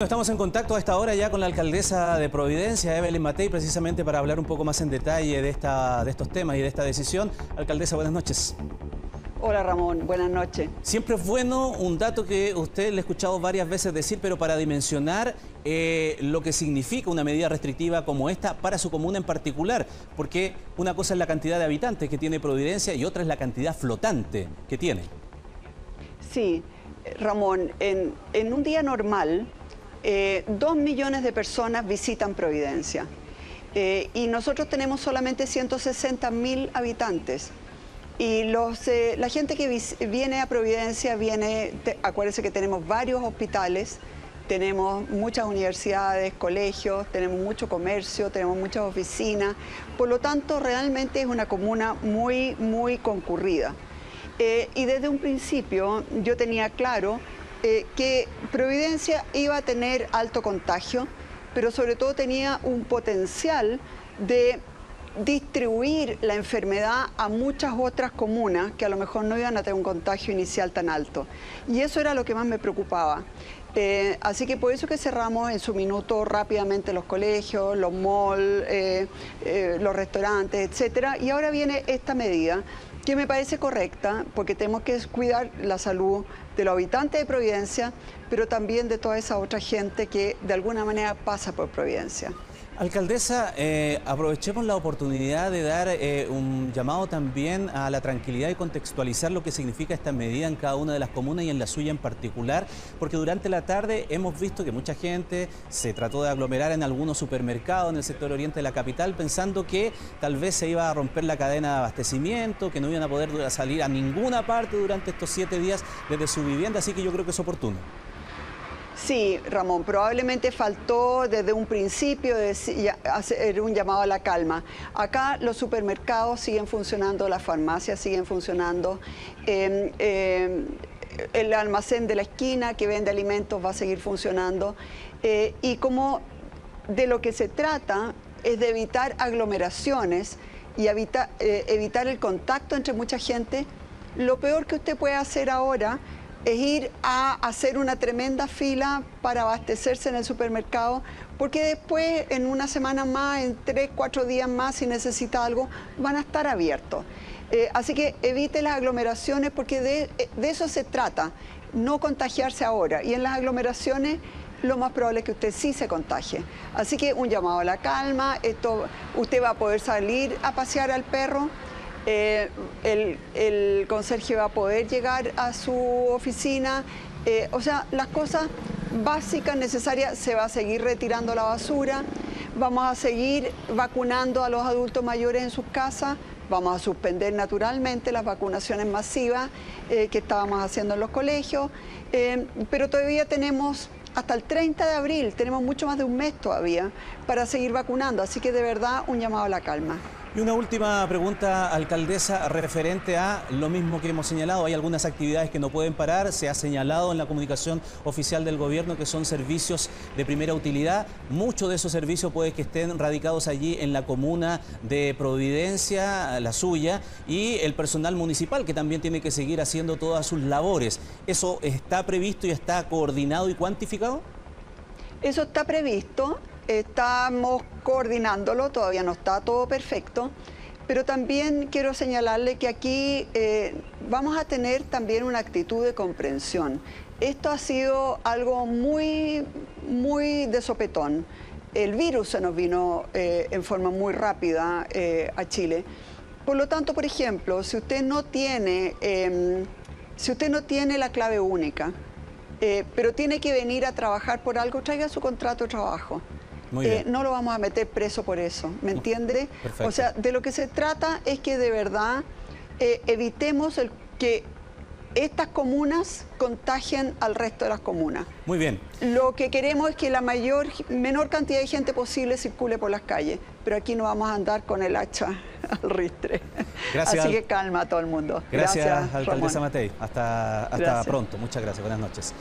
Estamos en contacto a esta hora ya con la alcaldesa de Providencia, Evelyn Matei, precisamente para hablar un poco más en detalle de, esta, de estos temas y de esta decisión. Alcaldesa, buenas noches. Hola Ramón, buenas noches. Siempre es bueno un dato que usted le he escuchado varias veces decir, pero para dimensionar eh, lo que significa una medida restrictiva como esta para su comuna en particular, porque una cosa es la cantidad de habitantes que tiene Providencia y otra es la cantidad flotante que tiene. Sí, Ramón, en, en un día normal eh, dos millones de personas visitan Providencia eh, y nosotros tenemos solamente 160 mil habitantes. Y los, eh, la gente que viene a Providencia viene, acuérdense que tenemos varios hospitales, tenemos muchas universidades, colegios, tenemos mucho comercio, tenemos muchas oficinas, por lo tanto realmente es una comuna muy, muy concurrida. y desde un principio yo tenía claro eh, que Providencia iba a tener alto contagio, pero sobre todo tenía un potencial de distribuir la enfermedad a muchas otras comunas que a lo mejor no iban a tener un contagio inicial tan alto. Y eso era lo que más me preocupaba. Eh, así que por eso que cerramos en su minuto rápidamente los colegios, los malls, eh, los restaurantes, etcétera. Y ahora viene esta medida que me parece correcta, porque tenemos que cuidar la salud de los habitantes de Providencia, pero también de toda esa otra gente que de alguna manera pasa por Providencia. Alcaldesa, eh, aprovechemos la oportunidad de dar eh, un llamado también a la tranquilidad y contextualizar lo que significa esta medida en cada una de las comunas y en la suya en particular, porque durante la tarde hemos visto que mucha gente se trató de aglomerar en algunos supermercados en el sector oriente de la capital pensando que tal vez se iba a romper la cadena de abastecimiento, que no iban a poder salir a ninguna parte durante estos siete días desde su vivienda, así que yo creo que es oportuno. Sí, Ramón, probablemente faltó desde un principio hacer un llamado a la calma. Acá los supermercados siguen funcionando, las farmacias siguen funcionando, em, em, el almacén de la esquina que vende alimentos va a seguir funcionando eh, y como de lo que se trata es de evitar aglomeraciones y eh, evitar el contacto entre mucha gente, lo peor que usted puede hacer ahora es ir a hacer una tremenda fila para abastecerse en el supermercado, porque después en una semana más, en tres, cuatro días más, si necesita algo, van a estar abiertos. Eh, así que evite las aglomeraciones porque de, de, eso se trata, no contagiarse ahora. Y en las aglomeraciones lo más probable es que usted sí se contagie. Así que un llamado a la calma, esto, usted va a poder salir a pasear al perro eh, el, conserje va a poder llegar a su oficina. Eh, o sea, las cosas básicas necesarias, se va a seguir retirando la basura, vamos a seguir vacunando a los adultos mayores en sus casas, vamos a suspender naturalmente las vacunaciones masivas eh, que estábamos haciendo en los colegios, pero todavía tenemos hasta el 30 de abril, tenemos mucho más de un mes todavía para seguir vacunando, así que de verdad un llamado a la calma. Y una última pregunta, alcaldesa, referente a lo mismo que hemos señalado. Hay algunas actividades que no pueden parar. Se ha señalado en la comunicación oficial del gobierno que son servicios de primera utilidad. Muchos de esos servicios puede que estén radicados allí en la comuna de Providencia, la suya, y el personal municipal que también tiene que seguir haciendo todas sus labores. ¿Eso está previsto y está coordinado y cuantificado? Eso está previsto estamos coordinándolo, todavía no está todo perfecto, pero también quiero señalarle que aquí eh, vamos a tener también una actitud de comprensión. Esto ha sido algo muy, muy de sopetón. El virus se nos vino eh, en forma muy rápida eh, a Chile. Por lo tanto, por ejemplo, si usted no tiene, em, si usted no tiene la clave única, pero tiene que venir a trabajar por algo, traiga su contrato de trabajo. Eh, no lo vamos a meter preso por eso, ¿me entiende? O sea, de lo que se trata es que de verdad eh, evitemos el que estas comunas contagien al resto de las comunas. Muy bien. Lo que queremos es que la mayor, menor cantidad de gente posible circule por las calles, pero aquí no vamos a andar con el hacha al ristre. Gracias. Así que calma a todo el mundo. Gracias, alcaldesa Matei. Hasta, hasta pronto. Muchas gracias. Buenas noches.